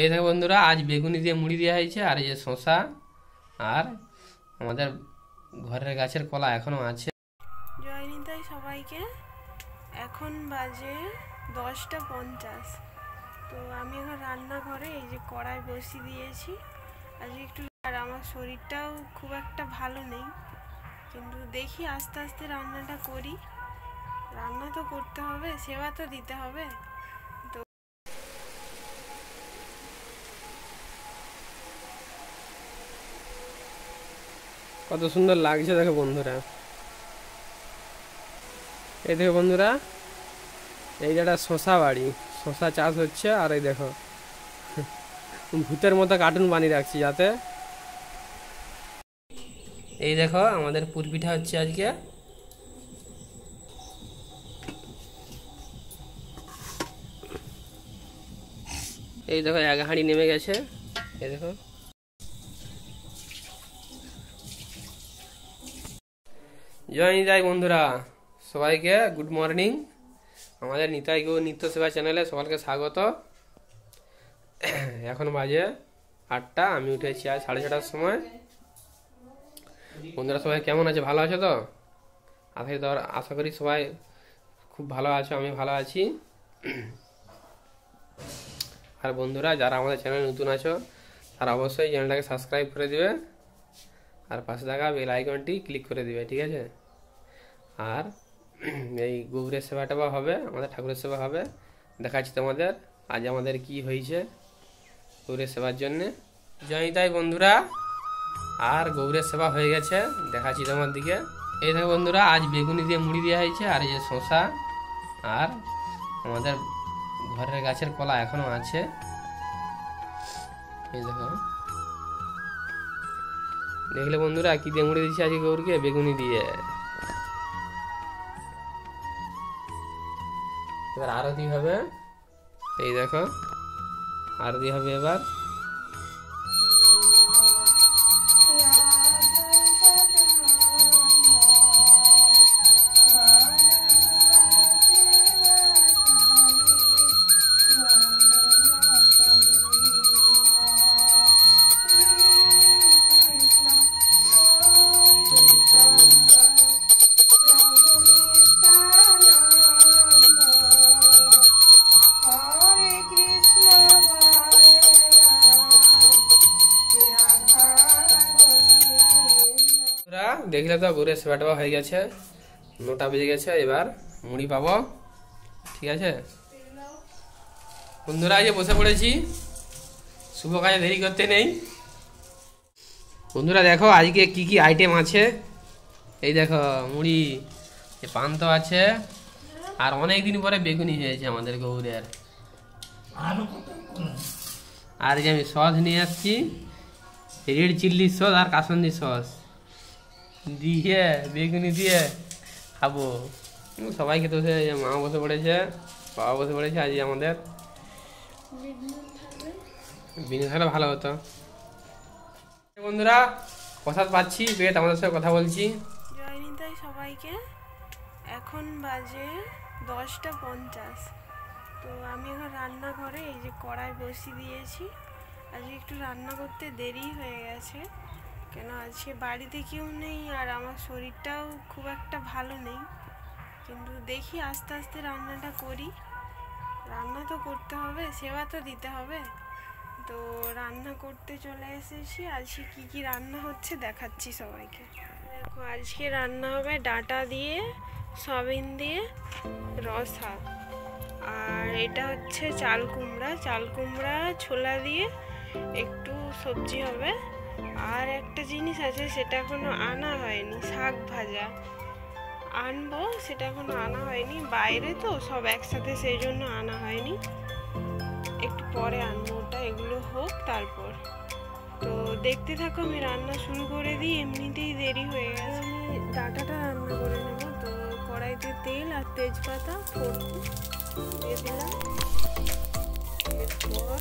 এই দেখো বন্ধুরা, আজ বেগুনি দিয়ে মুড়ি দেওয়া হয়েছে, আর এই যে শশা আর আমাদের ঘরের গাছের কলা এখনও আছে। জয় নিতাই সবাইকে। এখন বাজে দশটা পঞ্চাশ। তো আমি এখন রান্নাঘরে এই যে কড়াই বসিয়ে দিয়েছি। আজকে একটু আর আমার শরীরটাও খুব একটা ভালো নেই। কিন্তু দেখি আস্তে আস্তে রান্নাটা করি। রান্না তো করতে হবে, সেবা তো দিতে হবে। কত সুন্দর লাগছে দেখো বন্ধুরা। এই দেখো বন্ধুরা, এই যে একটা শশা বাড়ি, শশা চাষ হচ্ছে, আর এই দেখো, ভূতের মতো কার্টুন বানিয়ে রাখছি যাতে। এই দেখো, আমাদের পুরপিঠা হচ্ছে আজকে। এই দেখো, এক হাঁড়ি নেমে গেছে। এই দেখো। জয় নিতাই বন্ধুরা। সবাইকে গুড মর্নিং আমাদের নিতাই গো নিত্য সেবা চ্যানেলে সবাইকে স্বাগত। এখন বাজে আটটা, আমি উঠেছি আজ সাড়ে ছটার সময়। বন্ধুরা সবাই কেমন আছে? ভালো আছে তো? আশা তো- আশা করি সবাই খুব ভালো আছো, আমি ভালো আছি। আর বন্ধুরা, যারা আমাদের চ্যানেল নতুন আছো, তারা অবশ্যই চ্যানেলটাকে সাবস্ক্রাইব করে দিবে। আর পাশে থাকা বেল আইকনটি ক্লিক করে দিবে, ঠিক আছে? আর এই গৌরের সেবাটা বা হবে, আমাদের ঠাকুরের সেবা হবে। দেখাচ্ছি তোমাদের আজ আমাদের কি হয়েছে গৌরের সেবার জন্যে। জয় তাই বন্ধুরা, আর গৌরের সেবা হয়ে গেছে। দেখাচ্ছি তোমার দিকে। এই দেখো বন্ধুরা, আজ বেগুনি দিয়ে মুড়ি দেওয়া হয়েছে, আর এই যে শশা আর আমাদের ঘরের গাছের কলা এখনও আছে। এই দেখো। দেখলে বন্ধুরা, কি দিয়ে মুড়ি দিচ্ছি আজকে গৌরকে বেগুনি দিয়ে। এবার আরতি হবে। এই দেখো আরতি হবে এবার। দেখলে তো গৌরের সেবাটা হয়ে গেছে। নটা বেজে গেছে, এবার মুড়ি পাবো। ঠিক আছে? বন্ধুরা আজ বসে পড়েছি। শুভ কাজে দেরি করতে নেই। বন্ধুরা, দেখো, আজকে কি কি আইটেম আছে? এই দেখো, মুড়ি পান্ত আছে। আর অনেক দিন পরে বেগুনি হয়েছে আমাদের গৌরের আর যে আমি সস নিয়ে আসছি রেড চিল্লি সস আর কাসন্দি সস। দিয়ে, বেগুনি দিয়ে খাব। সবাই খেতে বসে মা বসে পড়েছে, বাবা বসে পড়েছে আজ আমাদের। বিনু থাকলে ভালো হতো। বন্ধুরা, প্রসাদ পাচ্ছি পেট আমাদের সাথে কথা বলছি। জয় নিতাই সবাইকে। এখন বাজে দশটা পঞ্চাশ। তো আমি এখন রান্নাঘরে এই যে কড়াই বসিয়ে দিয়েছি। আজকে একটু রান্না করতে দেরি হয়ে গেছে। কেন আজকে বাড়িতে কেউ নেই আর আমার শরীরটাও খুব একটা ভালো নেই। কিন্তু দেখি আস্তে আস্তে রান্নাটা করি। রান্না তো করতে হবে, সেবা তো দিতে হবে। তো রান্না করতে চলে এসেছি, আজকে কি কি রান্না হচ্ছে দেখাচ্ছি সবাইকে। দেখো, আজকে রান্না হবে ডাটা দিয়ে, সয়াবিন দিয়ে রসা আর এটা হচ্ছে চাল কুমড়া। চাল কুমড়া, ছোলা দিয়ে একটু সবজি হবে। আর একটা জিনিস আছে, সেটা এখনও আনা হয়নি, শাক ভাজা। আনব, সেটা এখনও আনা হয়নি, বাইরে তো সব একসাথে সেই জন্য আনা হয়নি। একটু পরে আনব ওটা, এগুলো হোক, তারপর। তো দেখতে থাকো, আমি রান্না শুরু করে দিই, এমনিতেই দেরি হয়ে গেছে। আমি ডাটাটা রান্না করে নেব, তো কড়াইতে তেল আর তেজপাতা ফোড়ন দিয়ে দিলাম। এরপর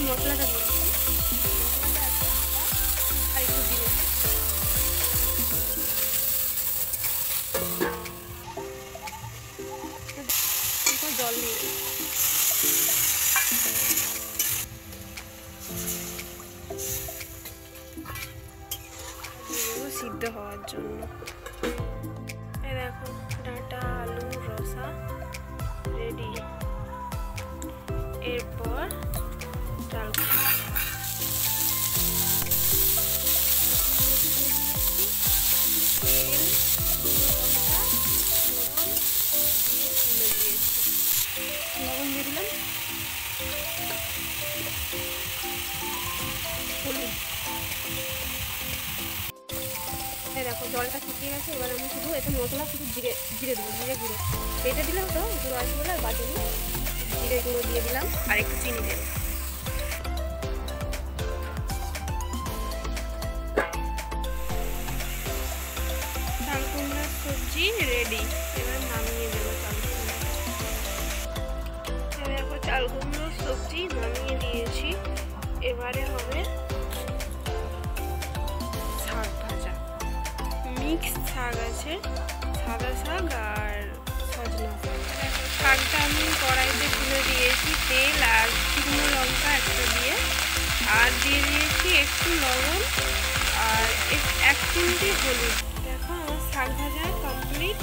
মশলাটা দিয়েছি মশলাটা আছে আদা আর একটু জিরে এরপর জল দিয়ে দিই। দিয়ে দেবো সিদ্ধ হওয়ার জন্য জলটা শুকিয়ে গেছে, এবার আমি শুধু এতে মশলা, শুধু জিরে জিরে দেবো, জিরে গুঁড়ো। বেটে দিলাম তো গুঁড়ো আসবে বলে আর বাটিনি জিরে গুঁড়ো দিয়ে দিলাম, আর একটু চিনি দেবো। সবজি রেডি এবার নামিয়ে দেবো চাল কুমড়া এই দেখো চাল কুমড়োর সবজি নামিয়ে দিয়েছি। এবারে হবে মিক্স শাক আছে। সাদা শাক আর সজনা শাক। শাকটা আমি কড়াইতে তুলে দিয়েছি তেল আর শুকনো লঙ্কা একটা দিয়ে। আর দিয়ে দিয়েছি একটু লবণ আর এক- চিমটি হলুদ। দেখো আমার শাক ভাজা কমপ্লিট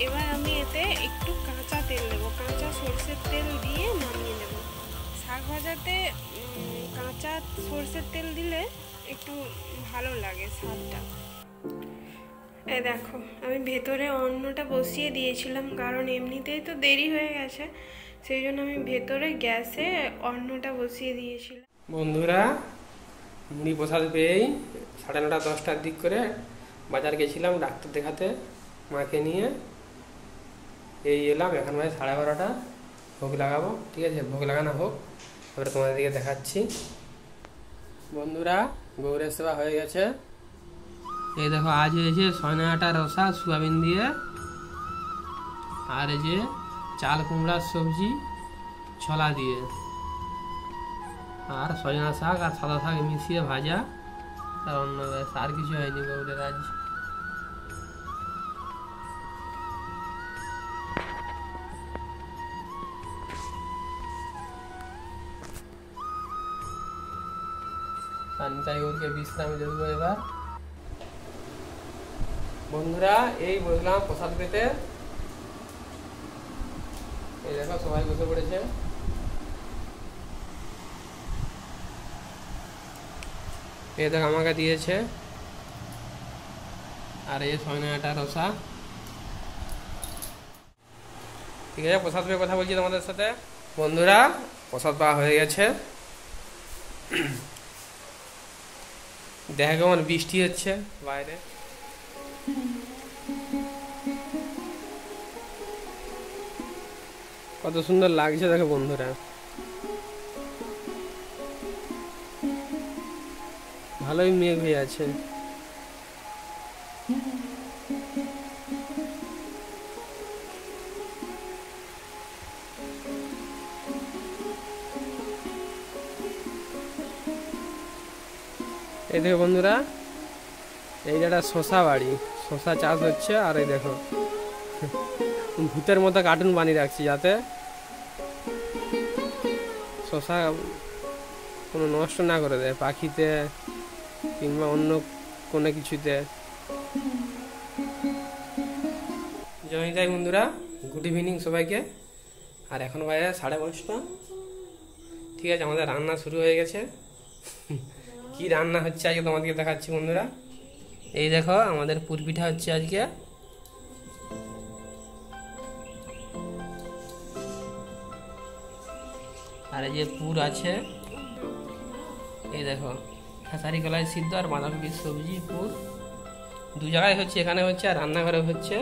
এবার আমি এতে একটু কাঁচা তেল দেবো। কাঁচা সর্ষের তেল দিয়ে নামিয়ে নেব। শাক ভাজাতে কাঁচা সর্ষের তেল দিলে একটু ভালো লাগে স্বাদটা। এই দেখো, আমি ভেতরে অন্নটা বসিয়ে দিয়েছিলাম, কারণ এমনিতেই তো দেরি হয়ে গেছে, সেই জন্য আমি ভেতরে গ্যাসে অন্নটা বসিয়ে দিয়েছিলাম। বন্ধুরা, মুড়ি প্রসাদ পেয়েই সাড়ে নটা, দশটার দিক করে বাজার গেছিলাম ডাক্তার দেখাতে, মাকে নিয়ে। এই এলাম, এখন ভাই সাড়ে বারোটা, ভোগ লাগাবো, ঠিক আছে? ভোগ লাগানো হোক এবারে তোমাদেরকে দেখাচ্ছি। বন্ধুরা, গৌরের সেবা হয়ে গেছে। এই দেখো আজ হয়েছে সয়না আটা রসা সোয়াবিন দিয়ে আর এই যে চাল কুমড়ার সবজি ছলা দিয়ে আর সজনা শাক আর সাদা শাক মিশিয়ে ভাজা আর অন্য ব্যাস আর কিছু হয়নি গৌরের আজ আর তাই ওরকে বিশ্রাম দেবো এবার বন্ধুরা, এই বসলাম প্রসাদ পেতে। এই দেখো, সবাই বসে পড়েছে। এ দেখ, আমাকে দিয়েছে। আর এই সয়নাটা রসা। ঠিক আছে, প্রসাদ পেয়ে কথা বলছি তোমাদের সাথে। বন্ধুরা, প্রসাদ পাওয়া হয়ে গেছে। দেখা কেমন বৃষ্টি হচ্ছে বাইরে। কত সুন্দর লাগছে দেখো বন্ধুরা। ভালোই মেঘ হয়ে আছে। এই দেখো বন্ধুরা, এই যেটা শশা বাড়ি। শশা চাষ হচ্ছে, আর এই দেখো। ভূতের মতো কার্টুন বানিয়ে রাখছি যাতে শশা কোনো নষ্ট না করে দেয় পাখিতে কিংবা অন্য কোনো কিছুতে। জয় যাই বন্ধুরা গুড ইভিনিং সবাইকে। আর এখন বাজে সাড়ে পাঁচটা। ঠিক আছে, আমাদের রান্না শুরু হয়ে গেছে। কি রান্না হচ্ছে আজকে তোমাদেরকে দেখাচ্ছি বন্ধুরা। এই দেখো, আমাদের পুরপিঠা হচ্ছে আজকে। আর এই যে পুর আছে, এই দেখো, খেসারি কলাই সিদ্ধ আর বাঁধাকপির সবজি, পুর। দু জায়গায় হচ্ছে, এখানে হচ্ছে আর রান্নাঘরে হচ্ছে।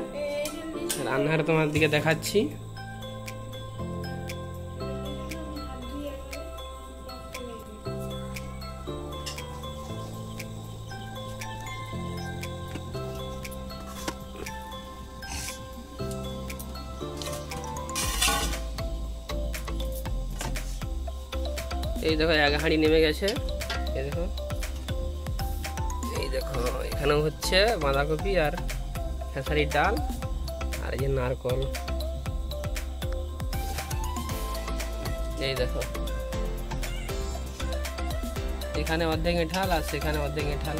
রান্নাঘরে তোমার দিকে দেখাচ্ছি। দেখো, এক হাঁড়ি নেমে গেছে। এই দেখো। এই দেখো, এখানেও হচ্ছে বাঁধাকপি আর খেসারির ডাল আর এই যে নারকল। এই দেখো। এখানে অর্ধেক ঠাল আর সেখানে অর্ধেক এঁঠাল।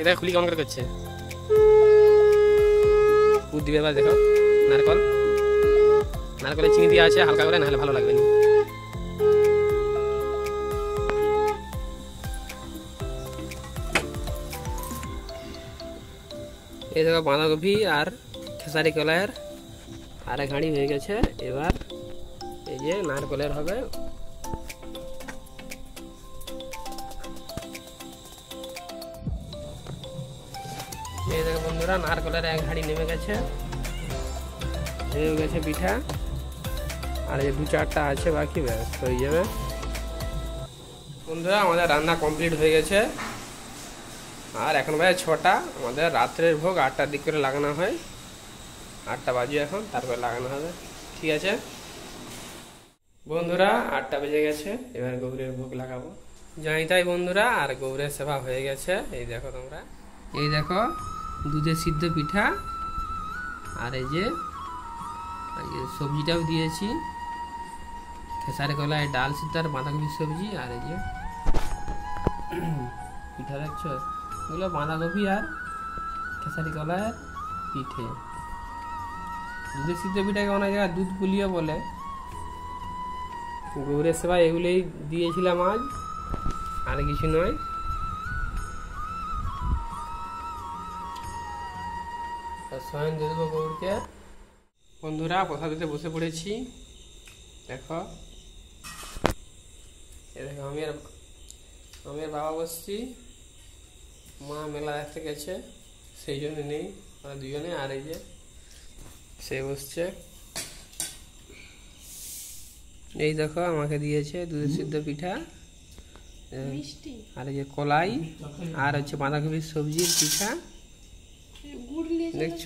এটা খুলি কেমন করে করছে? দুধ দিবে এবার দেখো, নারকল। নারকলে চিনি দেওয়া আছে, হালকা করে, নাহলে ভালো লাগবে না। এই দেখো বাঁধাকপি আর খেসারি কলাইয়ের আর হাঁড়ি হয়ে গেছে। এবার এই যে নারকলের হবে বন্ধুরা নারকলের এক হাঁড়ি নেমে গেছে। হয়ে গেছে পিঠা। আর এই দু চারটা আছে বাকি, ব্যাস, হয়ে যাবে। বন্ধুরা, আমাদের রান্না কমপ্লিট হয়ে গেছে। আর এখন ভাই ছটা। আমাদের রাত্রের ভোগ আটটার দিক করে লাগানো হয়। আটটা বাজে এখন, তারপরে লাগানো হবে। ঠিক আছে? বন্ধুরা, আটটা বেজে গেছে। এবার গৌরের ভোগ লাগাবো। জানি তাই বন্ধুরা, আর গৌরের সেবা হয়ে গেছে। এই দেখো তোমরা। এই দেখো দুধের সিদ্ধ পিঠা আর এই যে সবজিটাও দিয়েছি। খেসারি কলায় ডাল সিদ্ধ আর বাঁধাকপির সবজি আর এই যে পিঠা দেখছ? এগুলো বাঁধাকপি আর খেসারি কলায় পিঠে। দুধের সিদ্ধ পিঠাকে অনেক জায়গায় দুধ পুলিও বলে। গৌরের সেবা এগুলোই দিয়েছিলাম আজ, আর কিছু নয়। স্বয়ং দিয়ে দেবো গৌরকে। বন্ধুরা প্রসাদিতে বসে পড়েছি। দেখো। এ দেখো আমি আর আমি আর বাবা বসছি। মা মেলা দেখতে গেছে সেই জন্য নেই। আমরা দুজনে আর এই যে সে বসছে। এই দেখো আমাকে দিয়েছে দুধের সিদ্ধ পিঠা। মিষ্টি। আর এই যে কলাই আর হচ্ছে বাঁধাকপির সবজির পিঠা। দেখছ?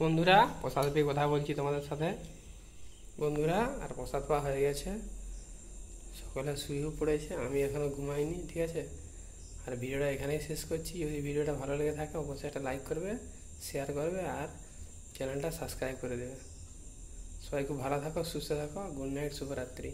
বন্ধুরা প্রসাদ পেয়ে কথা বলছি তোমাদের সাথে। বন্ধুরা আর প্রসাদ পাওয়া হয়ে গেছে। সকলে শুয়েও পড়েছে আমি এখনও ঘুমাইনি ঠিক আছে? আর ভিডিওটা এখানেই শেষ করছি। যদি ভিডিওটা ভালো লেগে থাকে অবশ্যই একটা লাইক করবে শেয়ার করবে আর চ্যানেলটা সাবস্ক্রাইব করে দেবে। সবাই খুব ভালো থাকো সুস্থ থাকো গুড নাইট শুভরাত্রি